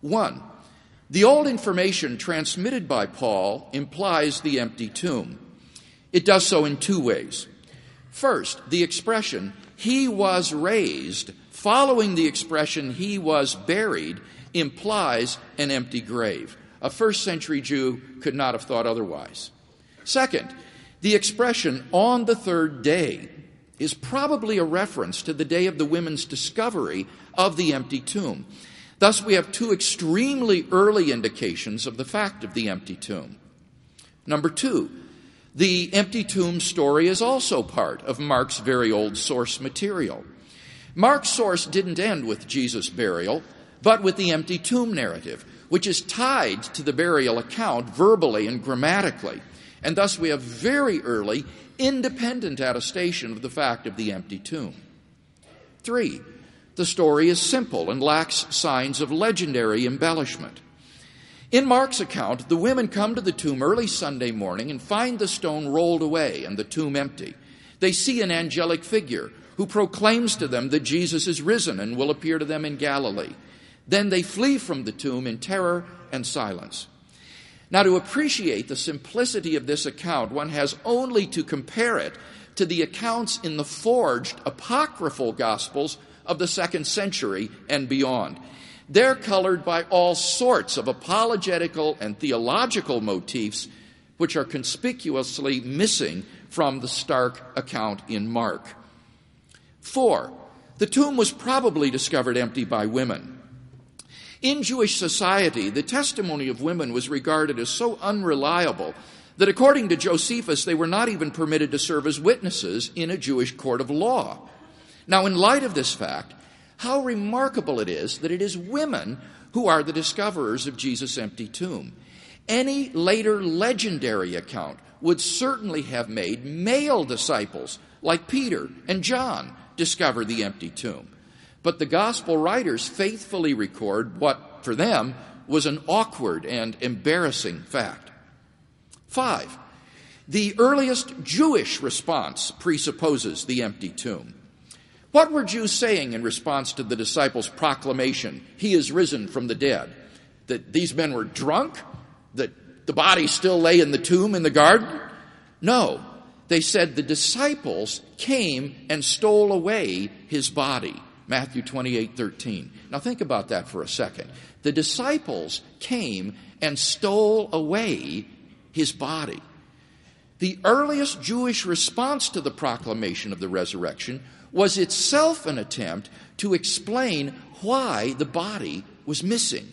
One, the old information transmitted by Paul implies the empty tomb. It does so in two ways. First, the expression, he was raised, following the expression, he was buried, implies an empty grave. A first century Jew could not have thought otherwise. Second, the expression on the third day is probably a reference to the day of the women's discovery of the empty tomb. Thus, we have two extremely early indications of the fact of the empty tomb. Number two, the empty tomb story is also part of Mark's very old source material. Mark's source didn't end with Jesus' burial, but with the empty tomb narrative, which is tied to the burial account verbally and grammatically. And thus we have very early, independent attestation of the fact of the empty tomb. Three, the story is simple and lacks signs of legendary embellishment. In Mark's account, the women come to the tomb early Sunday morning and find the stone rolled away and the tomb empty. They see an angelic figure who proclaims to them that Jesus is risen and will appear to them in Galilee. Then they flee from the tomb in terror and silence. Now, to appreciate the simplicity of this account, one has only to compare it to the accounts in the forged apocryphal Gospels of the second century and beyond. They're colored by all sorts of apologetical and theological motifs, which are conspicuously missing from the stark account in Mark. Four, the tomb was probably discovered empty by women. In Jewish society, the testimony of women was regarded as so unreliable that according to Josephus, they were not even permitted to serve as witnesses in a Jewish court of law. Now, in light of this fact, how remarkable it is that it is women who are the discoverers of Jesus' empty tomb. Any later legendary account would certainly have made male disciples like Peter and John discover the empty tomb. But the gospel writers faithfully record what, for them, was an awkward and embarrassing fact. Five, the earliest Jewish response presupposes the empty tomb. What were Jews saying in response to the disciples' proclamation, He is risen from the dead? That these men were drunk? That the body still lay in the tomb in the garden? No. They said the disciples came and stole away his body. Matthew 28 13. Now think about that for a second. The disciples came and stole away his body. The earliest Jewish response to the proclamation of the resurrection was itself an attempt to explain why the body was missing.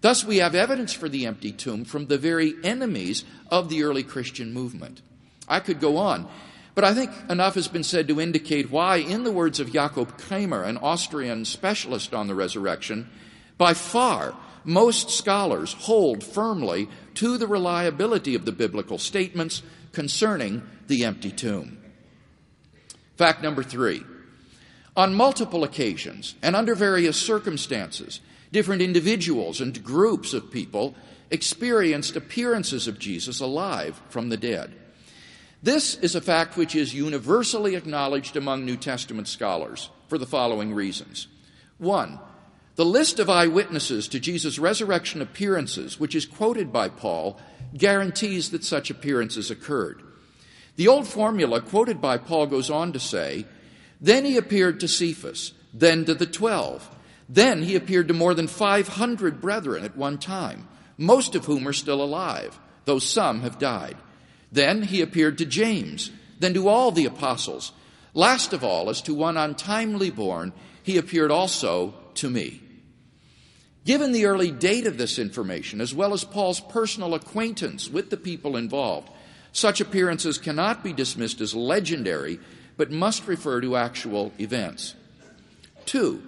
Thus, we have evidence for the empty tomb from the very enemies of the early Christian movement. I could go on. But I think enough has been said to indicate why, in the words of Jakob Kremer, an Austrian specialist on the resurrection, by far most scholars hold firmly to the reliability of the biblical statements concerning the empty tomb. Fact number three. On multiple occasions and under various circumstances, different individuals and groups of people experienced appearances of Jesus alive from the dead. This is a fact which is universally acknowledged among New Testament scholars for the following reasons. One, the list of eyewitnesses to Jesus' resurrection appearances, which is quoted by Paul, guarantees that such appearances occurred. The old formula quoted by Paul goes on to say, Then he appeared to Cephas, then to the twelve. Then he appeared to more than 500 brethren at one time, most of whom are still alive, though some have died. Then he appeared to James, then to all the apostles. Last of all, as to one untimely born, he appeared also to me. Given the early date of this information, as well as Paul's personal acquaintance with the people involved, such appearances cannot be dismissed as legendary, but must refer to actual events. Two,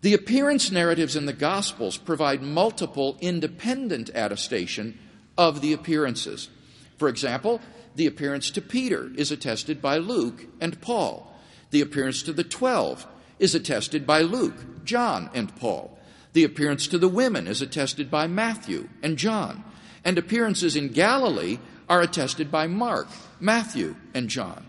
the appearance narratives in the Gospels provide multiple independent attestation of the appearances. For example, the appearance to Peter is attested by Luke and Paul. The appearance to the twelve is attested by Luke, John, and Paul. The appearance to the women is attested by Matthew and John. And appearances in Galilee are attested by Mark, Matthew, and John.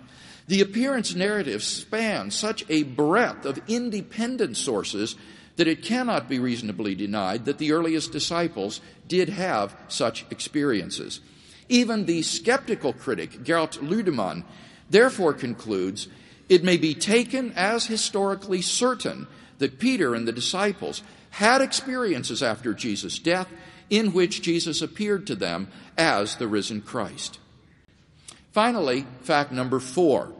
The appearance narrative spans such a breadth of independent sources that it cannot be reasonably denied that the earliest disciples did have such experiences. Even the skeptical critic Gert Ludemann therefore concludes it may be taken as historically certain that Peter and the disciples had experiences after Jesus' death in which Jesus appeared to them as the risen Christ. Finally, fact number four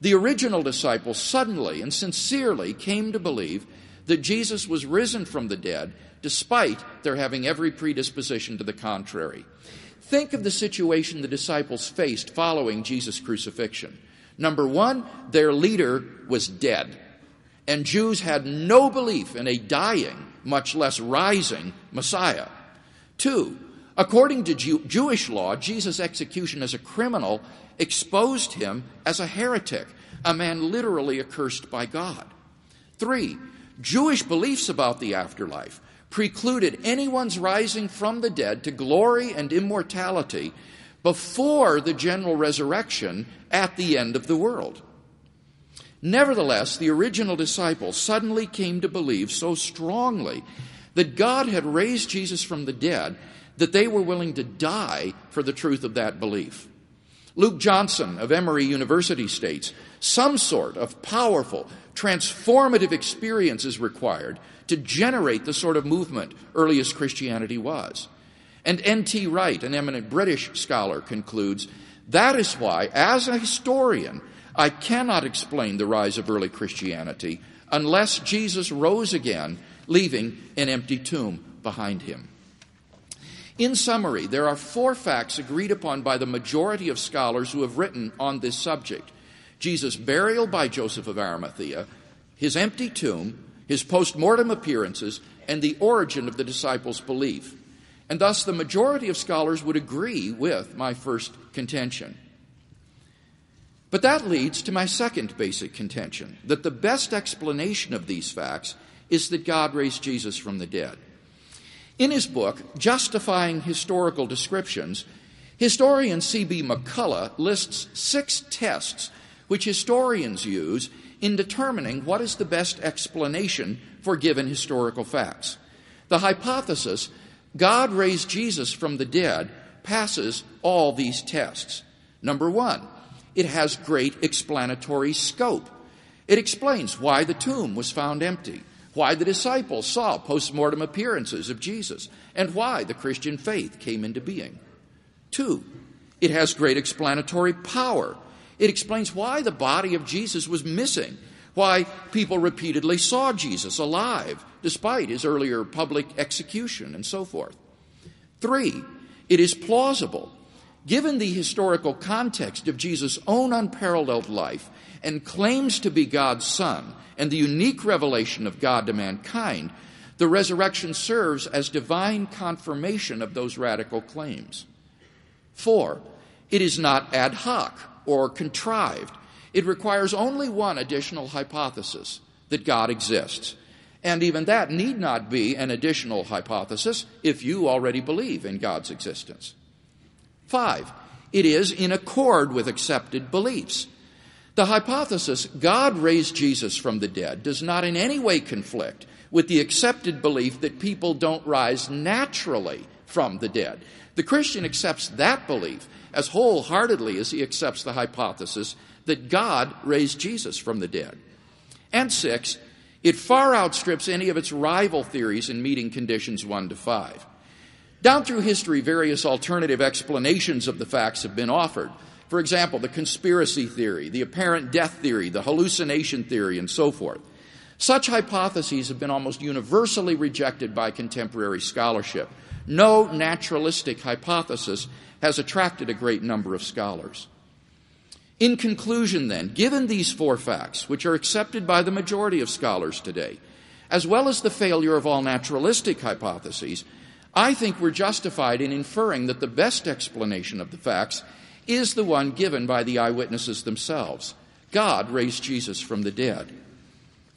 the original disciples suddenly and sincerely came to believe that Jesus was risen from the dead, despite their having every predisposition to the contrary. Think of the situation the disciples faced following Jesus' crucifixion. Number one, their leader was dead, and Jews had no belief in a dying, much less rising, Messiah. Two, according to Jew- Jewish law, Jesus' execution as a criminal exposed him as a heretic, a man literally accursed by God. Three, Jewish beliefs about the afterlife precluded anyone's rising from the dead to glory and immortality before the general resurrection at the end of the world. Nevertheless, the original disciples suddenly came to believe so strongly that God had raised Jesus from the dead that they were willing to die for the truth of that belief. Luke Johnson of Emory University states some sort of powerful, transformative experience is required to generate the sort of movement earliest Christianity was. And N.T. Wright, an eminent British scholar, concludes that is why, as a historian, I cannot explain the rise of early Christianity unless Jesus rose again, leaving an empty tomb behind him. In summary, there are four facts agreed upon by the majority of scholars who have written on this subject Jesus' burial by Joseph of Arimathea, his empty tomb, his post mortem appearances, and the origin of the disciples' belief. And thus, the majority of scholars would agree with my first contention. But that leads to my second basic contention that the best explanation of these facts is that God raised Jesus from the dead. In his book, Justifying Historical Descriptions, historian C.B. McCullagh lists six tests which historians use in determining what is the best explanation for given historical facts. The hypothesis, God raised Jesus from the dead, passes all these tests. Number one, it has great explanatory scope. It explains why the tomb was found empty, why the disciples saw post-mortem appearances of Jesus, and why the Christian faith came into being. Two, it has great explanatory power. It explains why the body of Jesus was missing, why people repeatedly saw Jesus alive despite his earlier public execution, and so forth. Three, it is plausible, given the historical context of Jesus' own unparalleled life and claims to be God's Son and the unique revelation of God to mankind, the resurrection serves as divine confirmation of those radical claims. Four, it is not ad hoc or contrived. It requires only one additional hypothesis that God exists. And even that need not be an additional hypothesis if you already believe in God's existence. Five, it is in accord with accepted beliefs. The hypothesis, God raised Jesus from the dead, does not in any way conflict with the accepted belief that people don't rise naturally from the dead. The Christian accepts that belief as wholeheartedly as he accepts the hypothesis that God raised Jesus from the dead. And six, it far outstrips any of its rival theories in meeting conditions 1 to 5. Down through history, various alternative explanations of the facts have been offered. For example, the conspiracy theory, the apparent death theory, the hallucination theory, and so forth. Such hypotheses have been almost universally rejected by contemporary scholarship. No naturalistic hypothesis has attracted a great number of scholars. In conclusion, then, given these four facts, which are accepted by the majority of scholars today, as well as the failure of all naturalistic hypotheses, I think we're justified in inferring that the best explanation of the facts is the one given by the eyewitnesses themselves. God raised Jesus from the dead.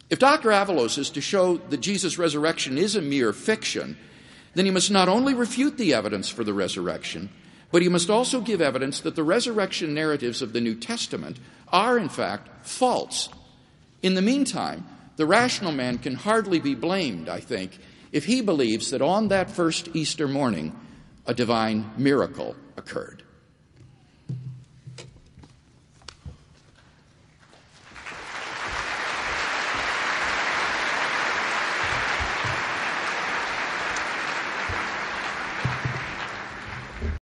If Dr. Avalos is to show that Jesus' resurrection is a mere fiction, then he must not only refute the evidence for the resurrection, but he must also give evidence that the resurrection narratives of the New Testament are, in fact, false. In the meantime, the rational man can hardly be blamed, I think, if he believes that on that first Easter morning a divine miracle occurred.